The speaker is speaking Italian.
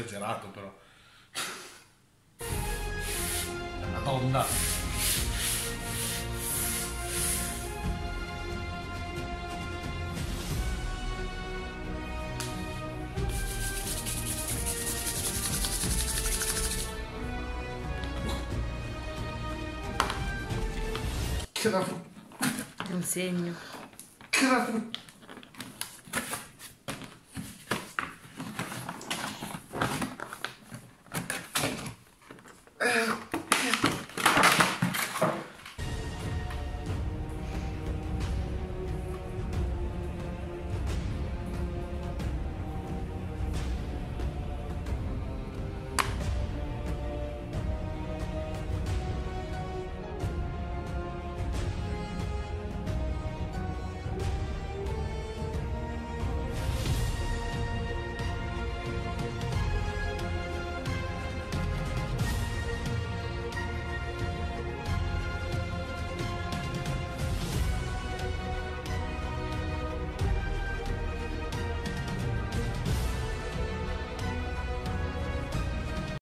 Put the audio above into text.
esagerato però. Madonna. Che la... Un segno. Che la...